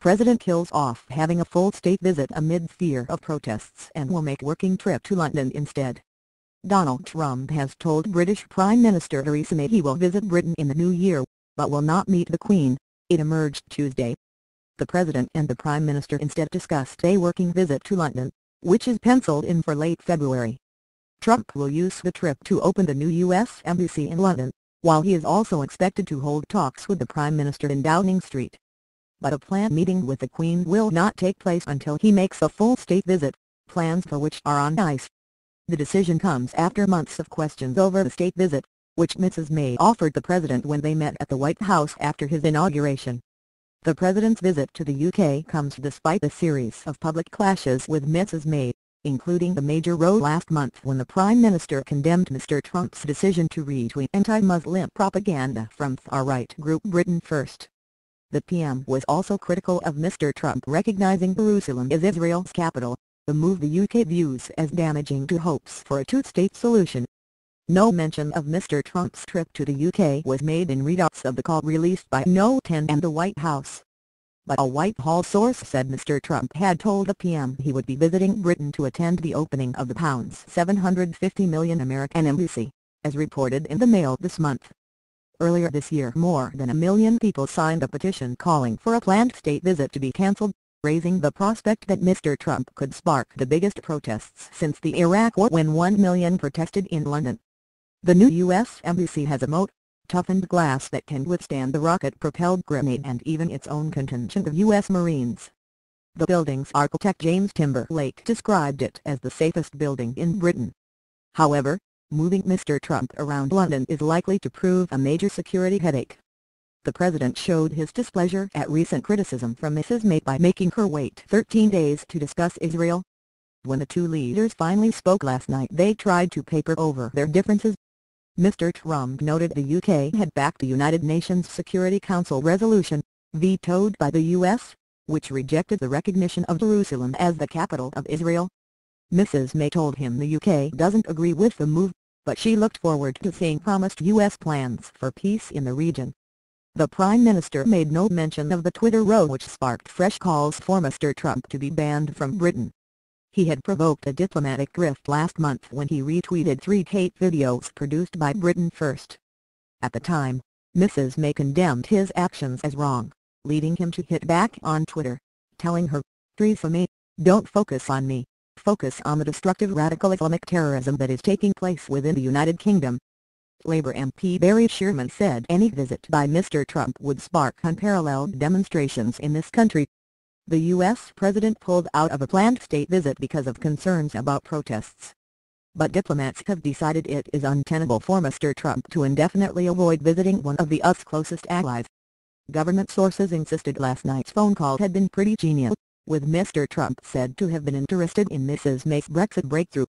President kills off having a full state visit amid fear of protests and will make working trip to London instead. Donald Trump has told British Prime Minister Theresa May he will visit Britain in the new year, but will not meet the Queen, it emerged Tuesday. The President and the Prime Minister instead discussed a working visit to London, which is penciled in for late February. Trump will use the trip to open the new U.S. Embassy in London, while he is also expected to hold talks with the Prime Minister in Downing Street but a planned meeting with the Queen will not take place until he makes a full state visit, plans for which are on ice. The decision comes after months of questions over the state visit, which Mrs. May offered the President when they met at the White House after his inauguration. The President's visit to the UK comes despite a series of public clashes with Mrs. May, including the major row last month when the Prime Minister condemned Mr. Trump's decision to retweet anti-Muslim propaganda from far-right group Britain First. The PM was also critical of Mr. Trump recognizing Jerusalem as Israel's capital, the move the UK views as damaging to hopes for a two-state solution. No mention of Mr. Trump's trip to the UK was made in readouts of the call released by No 10 and the White House. But a Whitehall source said Mr. Trump had told the PM he would be visiting Britain to attend the opening of the pounds 750 million American embassy, as reported in the Mail this month. Earlier this year more than a million people signed a petition calling for a planned state visit to be cancelled, raising the prospect that Mr. Trump could spark the biggest protests since the Iraq War when one million protested in London. The new U.S. Embassy has a moat, toughened glass that can withstand the rocket-propelled grenade and even its own contingent of U.S. Marines. The building's architect James Timberlake described it as the safest building in Britain. However, moving Mr. Trump around London is likely to prove a major security headache. The president showed his displeasure at recent criticism from Mrs. May by making her wait 13 days to discuss Israel. When the two leaders finally spoke last night they tried to paper over their differences. Mr. Trump noted the UK had backed the United Nations Security Council resolution, vetoed by the US, which rejected the recognition of Jerusalem as the capital of Israel. Mrs. May told him the UK doesn't agree with the move, but she looked forward to seeing promised U.S. plans for peace in the region. The Prime Minister made no mention of the Twitter row which sparked fresh calls for Mr. Trump to be banned from Britain. He had provoked a diplomatic rift last month when he retweeted three hate videos produced by Britain First. At the time, Mrs. May condemned his actions as wrong, leading him to hit back on Twitter, telling her, Theresa May, don't focus on me, focus on the destructive radical Islamic terrorism that is taking place within the United Kingdom. Labour MP Barry Sheerman said any visit by Mr. Trump would spark unparalleled demonstrations in this country. The U.S. president pulled out of a planned state visit because of concerns about protests. But diplomats have decided it is untenable for Mr. Trump to indefinitely avoid visiting one of the US closest allies. Government sources insisted last night's phone call had been pretty genial with Mr. Trump said to have been interested in Mrs. May's Brexit breakthrough.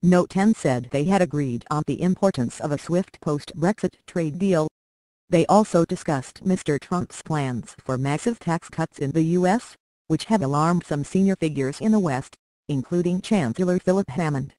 No 10 said they had agreed on the importance of a swift post-Brexit trade deal. They also discussed Mr. Trump's plans for massive tax cuts in the U.S., which have alarmed some senior figures in the West, including Chancellor Philip Hammond.